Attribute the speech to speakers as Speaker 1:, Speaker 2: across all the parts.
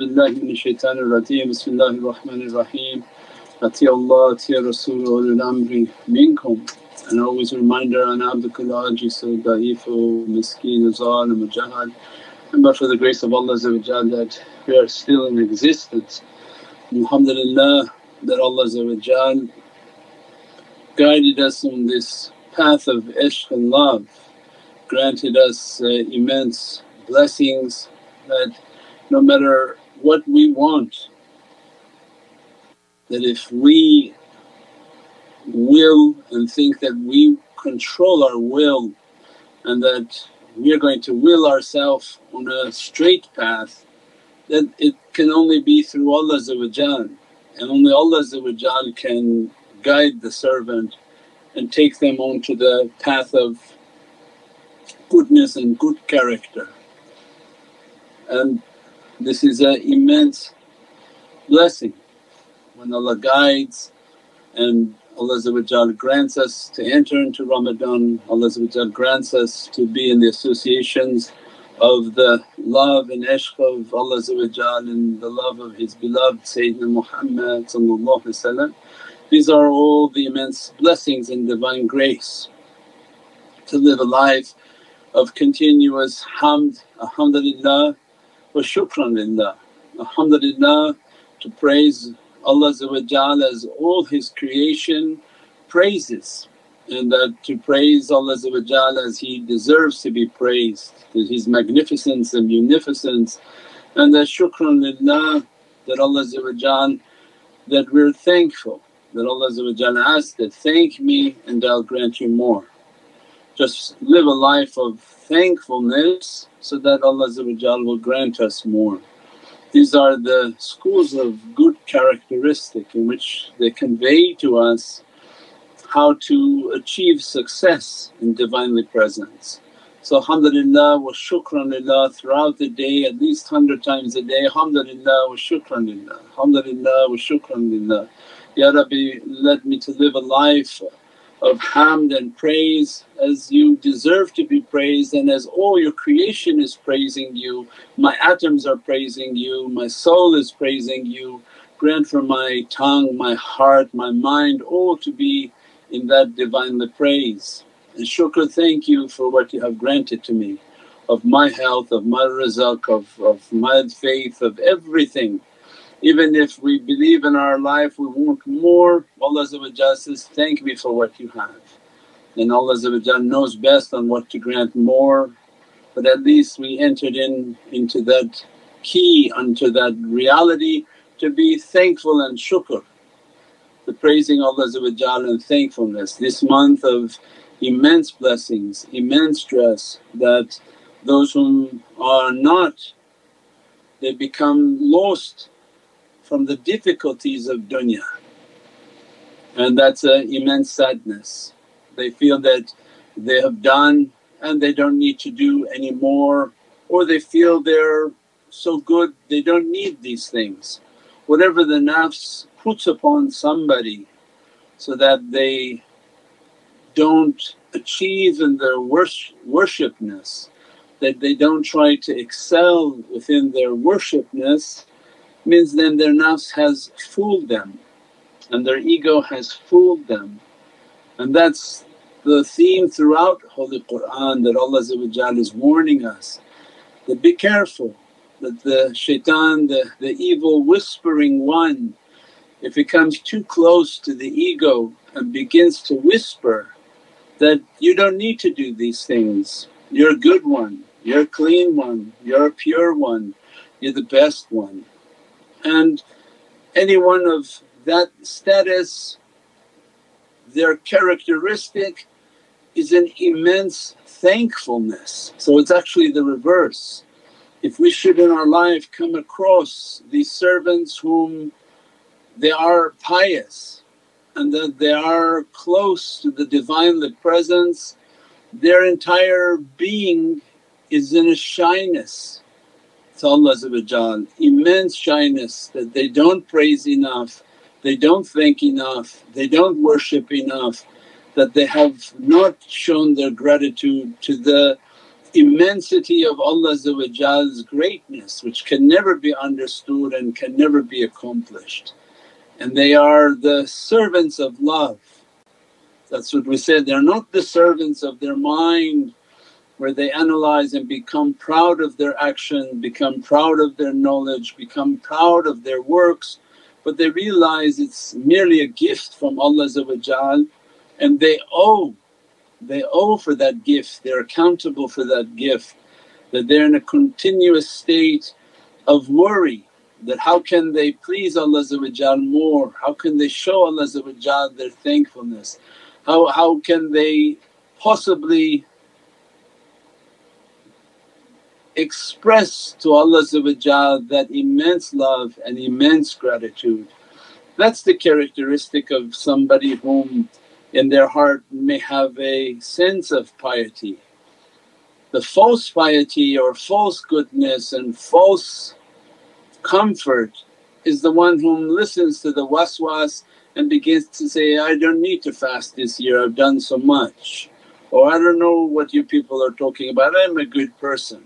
Speaker 1: billahi minash shaitanir rajeem. Bismillahir Rahmanir Raheem. Ati Allah, Ati Rasul, ulul amri minkum. And always a reminder, an abdukul ajizu, da'ifu, miskeen, zalim, jahal. And but for the grace of Allah that we are still in existence. Alhamdulillah that Allah guided us on this path of ishq and love, granted us uh, immense blessings that no matter what we want, that if we will and think that we control our will and that we are going to will ourselves on a straight path, that it can only be through Allah and only Allah can guide the servant and take them onto the path of goodness and good character. And this is an immense blessing when Allah guides and Allah grants us to enter into Ramadan, Allah grants us to be in the associations of the love and ishq of Allah and the love of His beloved Sayyidina Muhammad These are all the immense blessings and divine grace to live a life of continuous hamd, alhamdulillah wa shukran lillah. Alhamdulillah to praise Allah as all His creation praises and that to praise Allah as He deserves to be praised, that His magnificence and munificence and that shukran lillah that Allah that we're thankful that Allah asked that, thank me and I'll grant you more. Just live a life of thankfulness so that Allah will grant us more. These are the schools of good characteristic in which they convey to us how to achieve success in Divinely Presence. So alhamdulillah wa shukran lillah throughout the day at least hundred times a day, alhamdulillah wa shukran lillah, alhamdulillah wa shukran. Ya Rabbi let me to live a life of hamd and praise as you deserve to be praised and as all your creation is praising you, my atoms are praising you, my soul is praising you. Grant for my tongue, my heart, my mind all to be in that Divinely praise. And shukr thank you for what you have granted to me of my health, of my rizq, of, of my faith, of everything. Even if we believe in our life we want more, Allah says, thank me for what you have. And Allah knows best on what to grant more but at least we entered in into that key unto that reality to be thankful and shukr the praising Allah and thankfulness. This month of immense blessings, immense stress that those whom are not they become lost from the difficulties of dunya and that's an immense sadness. They feel that they have done and they don't need to do any more or they feel they're so good they don't need these things. Whatever the nafs puts upon somebody so that they don't achieve in their worshipness, that they don't try to excel within their worshipness means then their nafs has fooled them and their ego has fooled them. And that's the theme throughout Holy Qur'an that Allah is warning us that be careful that the shaitan, the, the evil whispering one if it comes too close to the ego and begins to whisper that you don't need to do these things, you're a good one, you're a clean one, you're a pure one, you're the best one. And anyone of that status, their characteristic is an immense thankfulness. So it's actually the reverse. If we should in our life come across these servants whom they are pious and that they are close to the Divinely Presence, their entire being is in a shyness to Allah immense shyness that they don't praise enough, they don't thank enough, they don't worship enough, that they have not shown their gratitude to the immensity of Allah's greatness which can never be understood and can never be accomplished. And they are the servants of love. That's what we said, they're not the servants of their mind where they analyze and become proud of their action, become proud of their knowledge, become proud of their works but they realize it's merely a gift from Allah and they owe, they owe for that gift, they're accountable for that gift that they're in a continuous state of worry that how can they please Allah more, how can they show Allah their thankfulness, how, how can they possibly express to Allah that immense love and immense gratitude. That's the characteristic of somebody whom in their heart may have a sense of piety. The false piety or false goodness and false comfort is the one whom listens to the waswas and begins to say, I don't need to fast this year, I've done so much. Or I don't know what you people are talking about, I'm a good person.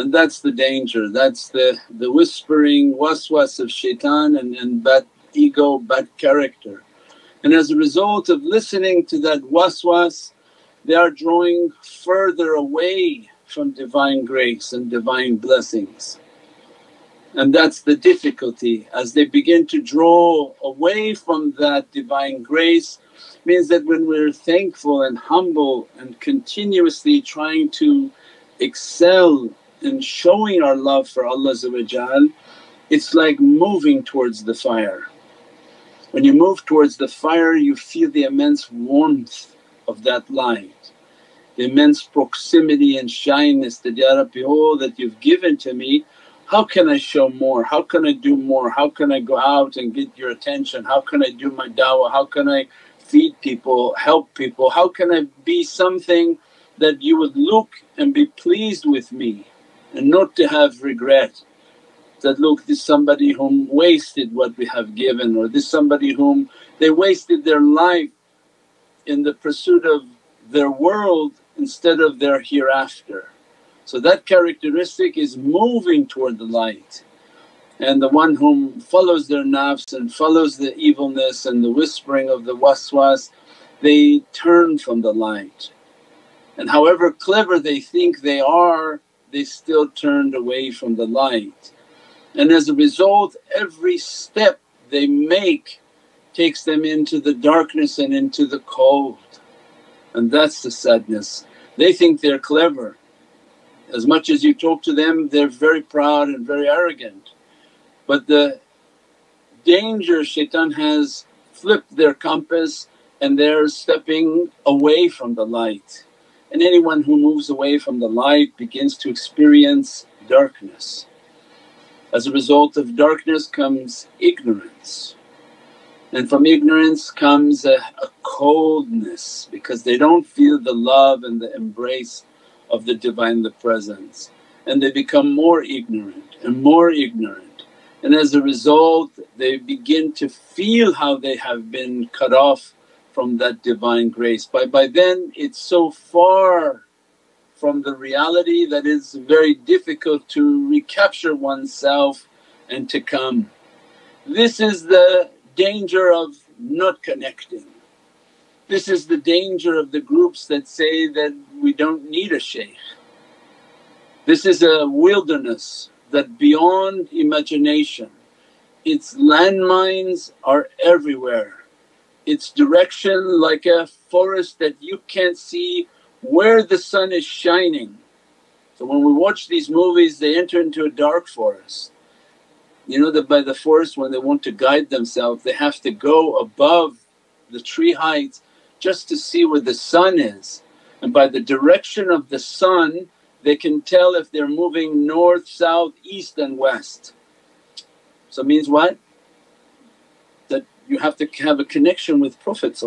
Speaker 1: And that's the danger, that's the, the whispering waswas of shaitan and, and bad ego, bad character. And as a result of listening to that waswas they are drawing further away from Divine grace and Divine blessings. And that's the difficulty as they begin to draw away from that Divine grace means that when we're thankful and humble and continuously trying to excel in showing our love for Allah it's like moving towards the fire. When you move towards the fire you feel the immense warmth of that light, the immense proximity and shyness that, Ya Rabbi oh that you've given to me. How can I show more, how can I do more, how can I go out and get your attention, how can I do my dawah, how can I feed people, help people, how can I be something that you would look and be pleased with me and not to have regret that look this somebody whom wasted what we have given or this somebody whom they wasted their life in the pursuit of their world instead of their hereafter. So that characteristic is moving toward the light and the one whom follows their nafs and follows the evilness and the whispering of the waswas they turn from the light. And however clever they think they are they still turned away from the light. And as a result every step they make takes them into the darkness and into the cold and that's the sadness. They think they're clever. As much as you talk to them they're very proud and very arrogant. But the danger shaitan has flipped their compass and they're stepping away from the light. And anyone who moves away from the light begins to experience darkness. As a result of darkness comes ignorance. And from ignorance comes a, a coldness because they don't feel the love and the embrace of the Divinely Presence. And they become more ignorant and more ignorant. And as a result they begin to feel how they have been cut off from that divine grace. By, by then it's so far from the reality that it's very difficult to recapture oneself and to come. This is the danger of not connecting. This is the danger of the groups that say that we don't need a shaykh. This is a wilderness that beyond imagination, its landmines are everywhere its direction like a forest that you can't see where the sun is shining. So when we watch these movies they enter into a dark forest. You know that by the forest when they want to guide themselves they have to go above the tree heights just to see where the sun is and by the direction of the sun they can tell if they're moving north, south, east and west. So means what? You have to have a connection with Prophet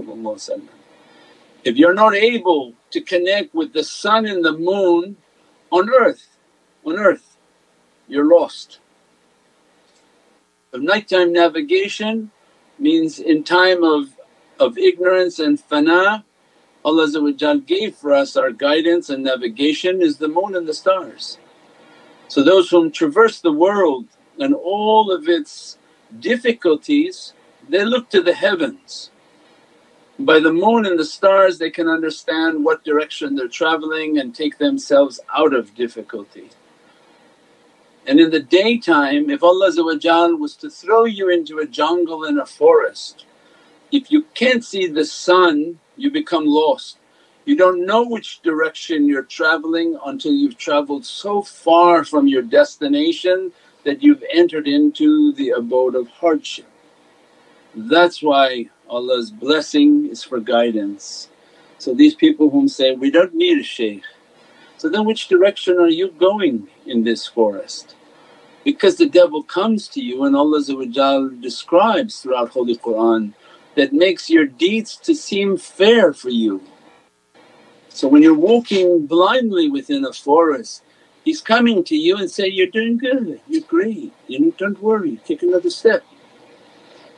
Speaker 1: If you're not able to connect with the sun and the moon on earth, on earth you're lost. Of nighttime navigation means in time of, of ignorance and fana Allah gave for us our guidance and navigation is the moon and the stars. So those whom traverse the world and all of its difficulties they look to the heavens. By the moon and the stars they can understand what direction they're travelling and take themselves out of difficulty. And in the daytime if Allah was to throw you into a jungle in a forest, if you can't see the sun you become lost. You don't know which direction you're travelling until you've travelled so far from your destination that you've entered into the abode of hardship. That's why Allah's blessing is for guidance. So these people whom say, we don't need a shaykh, so then which direction are you going in this forest? Because the devil comes to you and Allah describes throughout Holy Qur'an that makes your deeds to seem fair for you. So when you're walking blindly within a forest he's coming to you and say, you're doing good, you're great, you know, don't worry, take another step.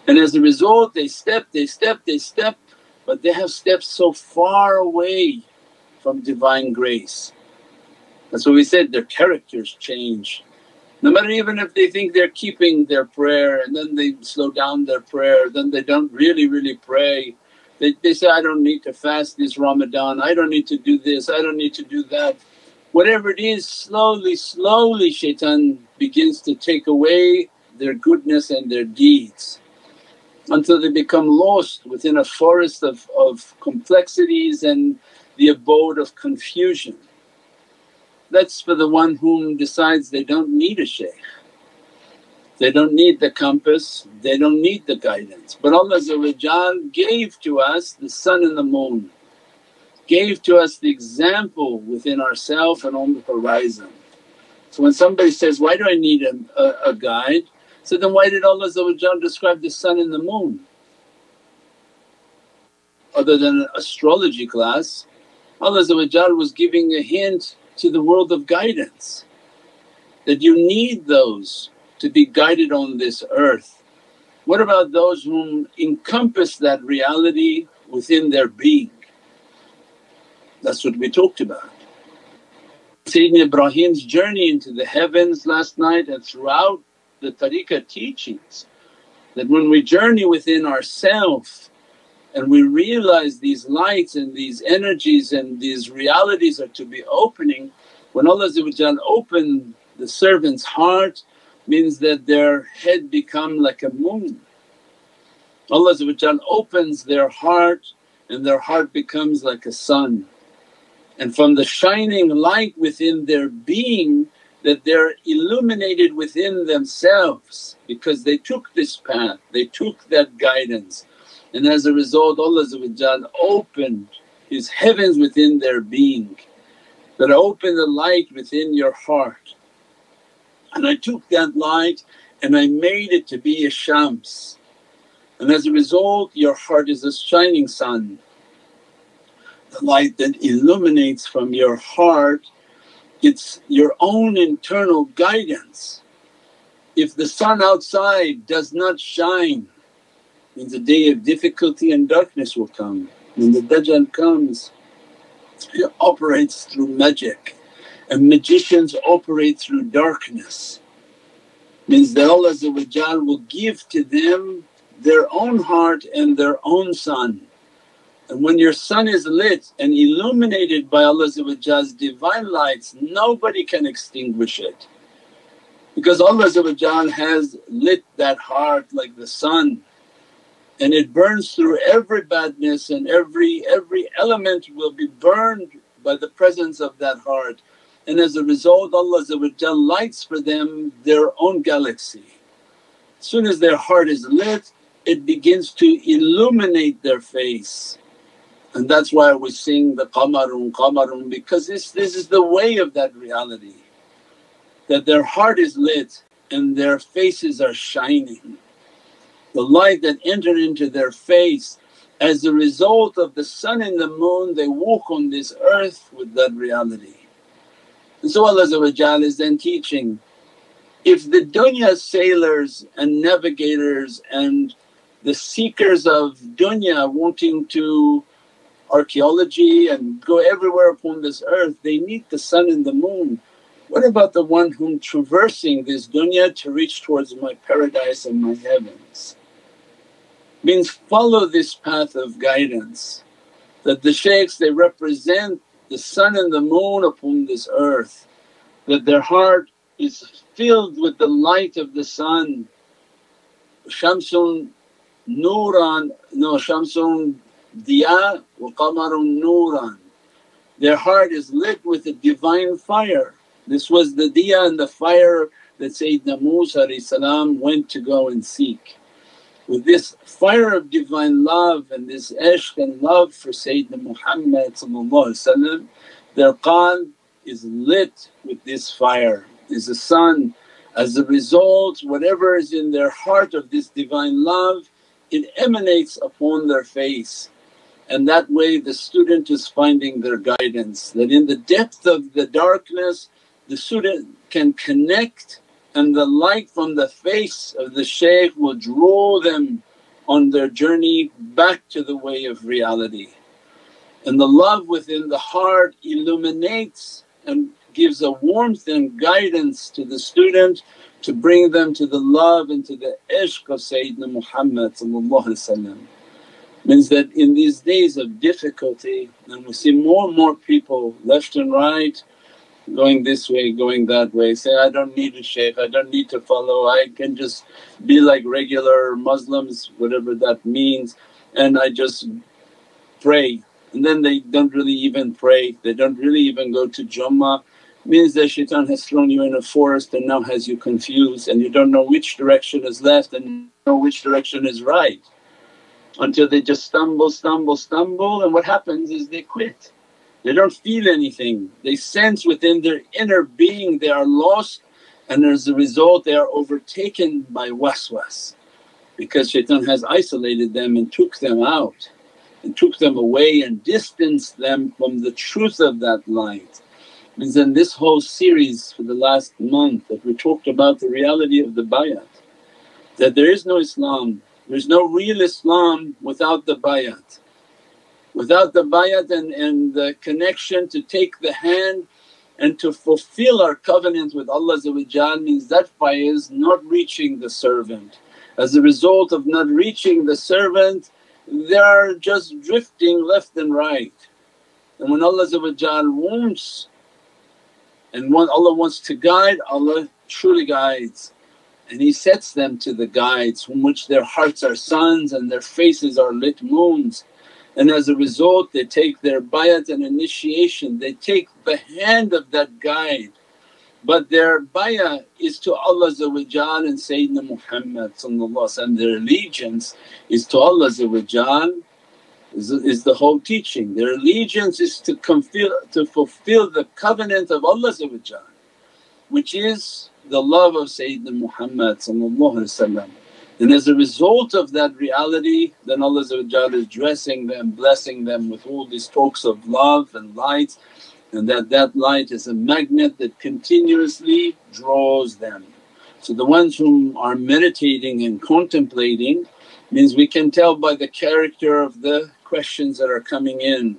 Speaker 1: And as a result they step, they step, they step but they have stepped so far away from Divine grace. That's what we said their characters change. No matter even if they think they're keeping their prayer and then they slow down their prayer, then they don't really, really pray. They, they say, I don't need to fast this Ramadan, I don't need to do this, I don't need to do that. Whatever it is, slowly, slowly shaitan begins to take away their goodness and their deeds until they become lost within a forest of, of complexities and the abode of confusion. That's for the one whom decides they don't need a shaykh. They don't need the compass, they don't need the guidance. But Allah gave to us the sun and the moon, gave to us the example within ourself and on the horizon. So when somebody says, why do I need a, a, a guide? So then why did Allah describe the sun and the moon? Other than an astrology class, Allah was giving a hint to the world of guidance that you need those to be guided on this earth. What about those whom encompass that reality within their being? That's what we talked about. Sayyidina Ibrahim's journey into the heavens last night and throughout the tariqah teachings that when we journey within ourself and we realize these lights and these energies and these realities are to be opening, when Allah open the servant's heart means that their head become like a moon. Allah opens their heart and their heart becomes like a sun. And from the shining light within their being that they're illuminated within themselves because they took this path, they took that guidance and as a result Allah opened His heavens within their being that opened the light within your heart. And I took that light and I made it to be a shams and as a result your heart is a shining sun. The light that illuminates from your heart it's your own internal guidance. If the sun outside does not shine means a day of difficulty and darkness will come. When the Dajjal comes he operates through magic and magicians operate through darkness. Means that Allah will give to them their own heart and their own sun. And when your sun is lit and illuminated by Allah's divine lights, nobody can extinguish it. Because Allah has lit that heart like the sun and it burns through every badness and every every element will be burned by the presence of that heart and as a result Allah lights for them their own galaxy. As soon as their heart is lit it begins to illuminate their face and that's why we sing the qamarun qamarun because this, this is the way of that reality that their heart is lit and their faces are shining the light that entered into their face as a result of the sun and the moon they walk on this earth with that reality. And so Allah is then teaching, if the dunya sailors and navigators and the seekers of dunya wanting to archaeology and go everywhere upon this earth, they need the sun and the moon. What about the one whom traversing this dunya to reach towards my paradise and my heavens? Means follow this path of guidance that the shaykhs they represent the sun and the moon upon this earth, that their heart is filled with the light of the sun. Shamsun Nuran, no Shamsun Diya wa Qamarun Nuran. Their heart is lit with a divine fire. This was the diya and the fire that Sayyidina Musa went to go and seek. With this fire of divine love and this ishq and love for Sayyidina Muhammad their qalb is lit with this fire, is a sun. As a result whatever is in their heart of this divine love it emanates upon their face and that way the student is finding their guidance that in the depth of the darkness the student can connect and the light from the face of the shaykh will draw them on their journey back to the way of reality. And the love within the heart illuminates and gives a warmth and guidance to the student to bring them to the love and to the ishq of Sayyidina Muhammad Means that in these days of difficulty and we see more and more people left and right going this way, going that way, say, I don't need a shaykh, I don't need to follow, I can just be like regular Muslims, whatever that means, and I just pray. And then they don't really even pray, they don't really even go to Jummah. Means that shaitan has thrown you in a forest and now has you confused and you don't know which direction is left and know which direction is right until they just stumble, stumble, stumble and what happens is they quit. They don't feel anything, they sense within their inner being they are lost and as a result they are overtaken by waswas because shaitan has isolated them and took them out and took them away and distanced them from the truth of that light. Means in this whole series for the last month that we talked about the reality of the bayat, that there is no Islam, there's no real Islam without the bayat. Without the bayat and, and the connection to take the hand and to fulfill our covenant with Allah means that is not reaching the servant. As a result of not reaching the servant they are just drifting left and right. And when Allah wants and when Allah wants to guide, Allah truly guides and He sets them to the guides from which their hearts are suns and their faces are lit moons and as a result they take their bayat and initiation, they take the hand of that guide. But their bayat is to Allah and Sayyidina Muhammad their allegiance is to Allah is, is the whole teaching. Their allegiance is to, to fulfill the covenant of Allah which is the love of Sayyidina Muhammad and as a result of that reality then Allah is dressing them, blessing them with all these talks of love and light and that that light is a magnet that continuously draws them. So the ones whom are meditating and contemplating means we can tell by the character of the questions that are coming in,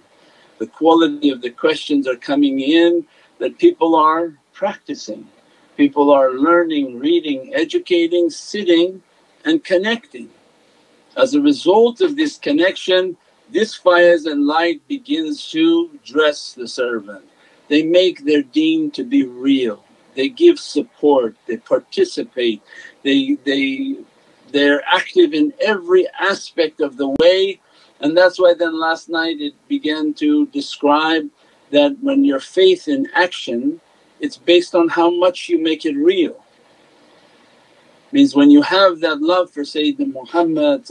Speaker 1: the quality of the questions are coming in that people are practicing, people are learning, reading, educating, sitting and connecting. As a result of this connection this fires and light begins to dress the servant. They make their deen to be real, they give support, they participate, they, they, they're active in every aspect of the way. And that's why then last night it began to describe that when your faith in action it's based on how much you make it real. Means when you have that love for Sayyidina Muhammad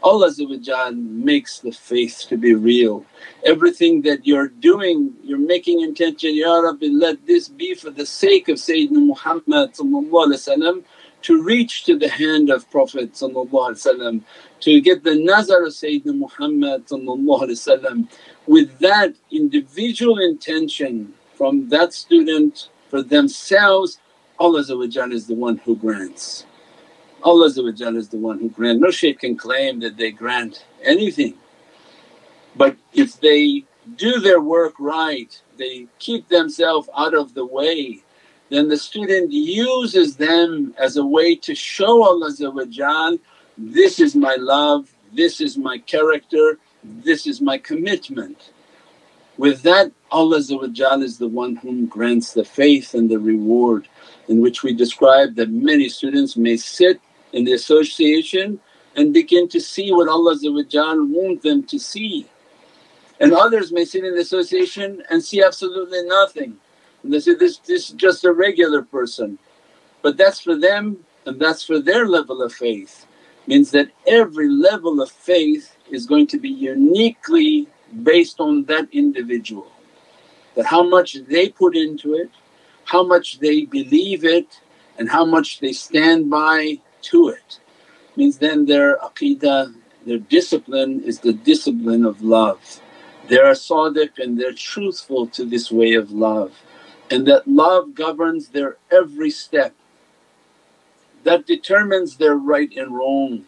Speaker 1: Allah makes the faith to be real. Everything that you're doing you're making intention, Ya Rabbi let this be for the sake of Sayyidina Muhammad to reach to the hand of Prophet to get the nazar of Sayyidina Muhammad with that individual intention from that student for themselves Allah is the one who grants. Allah is the one who grants. No shaykh can claim that they grant anything. But if they do their work right, they keep themselves out of the way, then the student uses them as a way to show Allah this is my love, this is my character, this is my commitment. With that Allah is the one whom grants the faith and the reward in which we describe that many students may sit in the association and begin to see what Allah wants them to see. And others may sit in the association and see absolutely nothing and they say, this, this is just a regular person. But that's for them and that's for their level of faith. Means that every level of faith is going to be uniquely based on that individual. That how much they put into it, how much they believe it and how much they stand by to it. Means then their aqeedah, their discipline is the discipline of love. They are sadiq and they're truthful to this way of love and that love governs their every step. That determines their right and wrong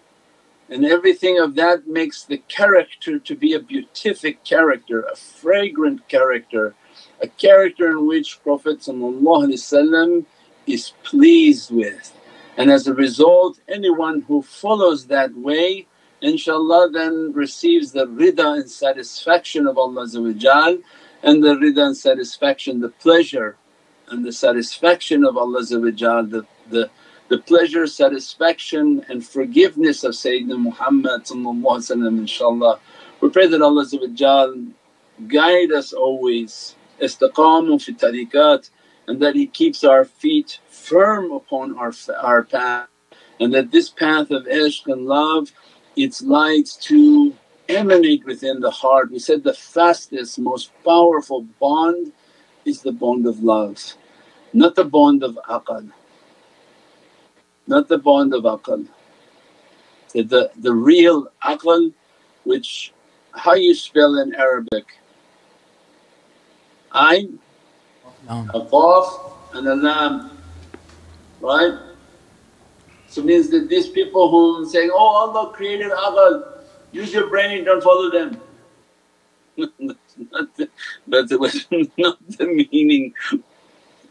Speaker 1: and everything of that makes the character to be a beatific character, a fragrant character, a character in which Prophet is pleased with. And as a result anyone who follows that way inshaAllah then receives the rida and satisfaction of Allah and the rida and satisfaction, the pleasure and the satisfaction of Allah the, the, the pleasure, satisfaction and forgiveness of Sayyidina Muhammad inshaAllah. We pray that Allah guide us always, istiqamu fi tariqat and that He keeps our feet firm upon our, our path and that this path of ishq and love its lights to emanate within the heart. We said the fastest most powerful bond is the bond of love, not the bond of aql, not the bond of aql. The, the real aql which how you spell in Arabic? Ayn, a qaf and a lam, right? So means that these people whom saying, oh Allah created aql, use your brain, and don't follow them. that's not the, that's not the meaning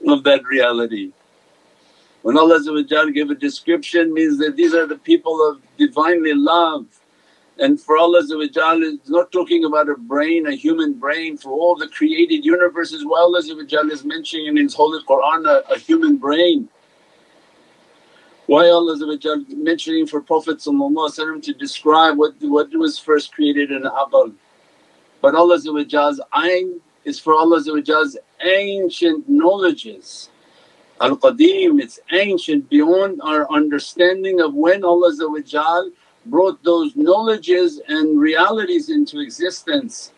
Speaker 1: of that reality. When Allah gave a description means that these are the people of Divinely love and for Allah it's not talking about a brain, a human brain for all the created universes why Allah is mentioning in His Holy Qur'an a, a human brain. Why Allah mentioning for Prophet to describe what, what was first created in aql. But Allah's ayn is for Allah's ancient knowledges. Al Qadeem, it's ancient beyond our understanding of when Allah brought those knowledges and realities into existence.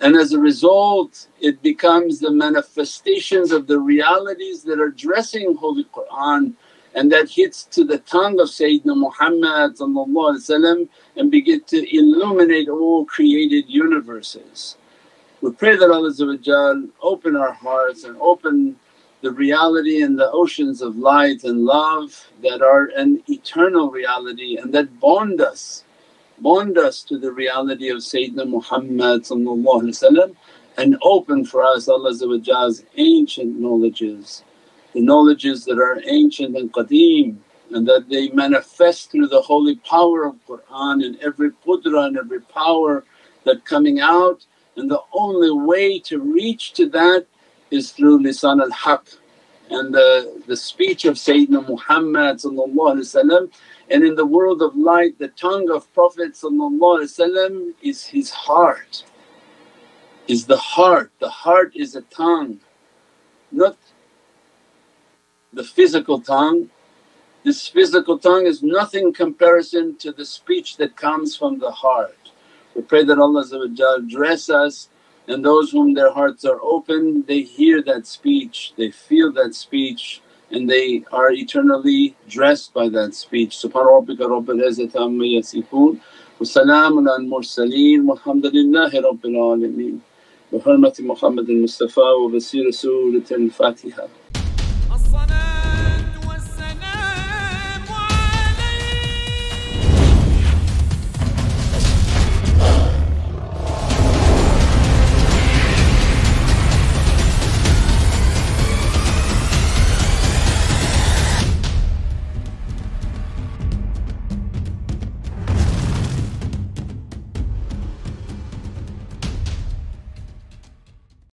Speaker 1: And as a result it becomes the manifestations of the realities that are dressing Holy Qur'an and that hits to the tongue of Sayyidina Muhammad and begin to illuminate all created universes. We pray that Allah open our hearts and open the reality and the oceans of light and love that are an eternal reality and that bond us, bond us to the reality of Sayyidina Muhammad and open for us Allah's ancient knowledges the knowledges that are ancient and qadeem and that they manifest through the holy power of Qur'an and every qudra and every power that coming out and the only way to reach to that is through lisan al-haq and the, the speech of Sayyidina Muhammad and in the world of light the tongue of Prophet is his heart, is the heart, the heart is a tongue not the physical tongue. This physical tongue is nothing comparison to the speech that comes from the heart. We pray that Allah dress us and those whom their hearts are open they hear that speech, they feel that speech and they are eternally dressed by that speech. Subhana rabbika rabbil izzati amma yasifoon wa salaamun al mursaleen walhamdulillahi rabbil alameen. بحرمة محمد المصطفى وبسير سورة الفاتحة